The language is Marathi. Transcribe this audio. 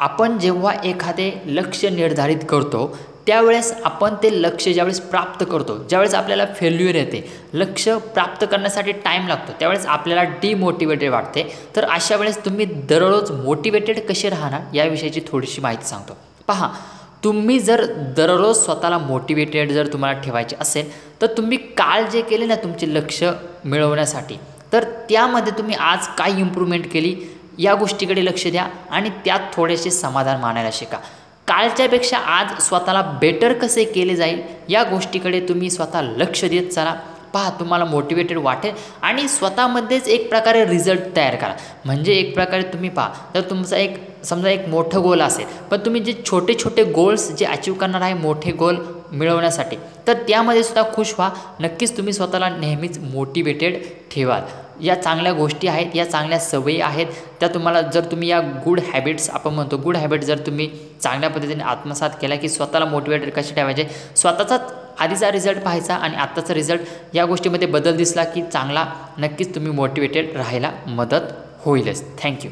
आपण जेव्हा एखादे लक्ष निर्धारित करतो त्यावेळेस आपण ते लक्ष ज्यावेळेस प्राप्त करतो ज्यावेळेस आपल्याला फेल्युअर येते लक्ष प्राप्त करण्यासाठी टाईम लागतो त्यावेळेस आपल्याला डिमोटिवेटेड वाटते. तर अशा वेळेस तुम्ही दररोज मोटिवेटेड कसे राहणार याविषयीची थोडीशी माहिती सांगतो. पहा तुम्ही जर दररोज स्वतःला मोटिवेटेड जर तुम्हाला ठेवायचे असेल तर तुम्ही काल जे केले ना तुमचे लक्ष मिळवण्यासाठी तर त्यामध्ये तुम्ही आज काय इम्प्रूव्हमेंट केली? या गोष्टीकडे लक्ष द्या आणि त्यात थोडेसे समाधान मानायला शिका. कालच्यापेक्षा आज स्वतःला बेटर कसे केले जाईल या गोष्टीकडे तुम्ही स्वतः लक्ष देत चला. पहा तुम्हाला मोटिवेटेड वाटेल आणि स्वतःमध्येच एक प्रकारे रिझल्ट तयार करा. म्हणजे एक प्रकारे तुम्ही पहा तर तुमचा एक समजा एक मोठं गोल असेल पण तुम्ही जे छोटे छोटे गोल्स जे अचीव करणार आहे मोठे गोल मिळवण्यासाठी तर त्यामध्ये सुद्धा खुश व्हा. नक्कीच तुम्ही स्वतःला नेहमीच मोटिवेटेड ठेवाल. या चांगल्या गोष्टी आहेत या चांगल्या सवयी आहेत त्या तुम्हाला जर तुम्ही या गुड हॅबिट्स आपण म्हणतो गुड हॅबिट जर तुम्ही चांगल्या पद्धतीने आत्मसात केला की स्वतःला मोटिवेटेड कसे ठेवायचे? स्वतःचाच आधीचा रिझल्ट पाहायचा आणि आत्ताचा रिझल्ट या गोष्टीमध्ये बदल दिसला की चांगला नक्कीच तुम्ही मोटिवेटेड राहायला मदत होईलच. थँक्यू